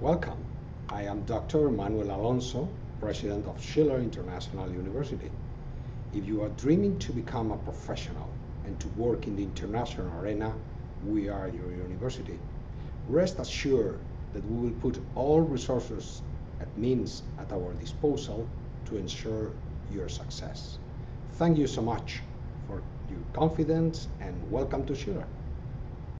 Welcome. I am Dr. Manuel Alonso, President of Schiller International University. If you are dreaming to become a professional and to work in the international arena, we are your university. Rest assured that we will put all resources and means at our disposal to ensure your success. Thank you so much for your confidence and welcome to Schiller.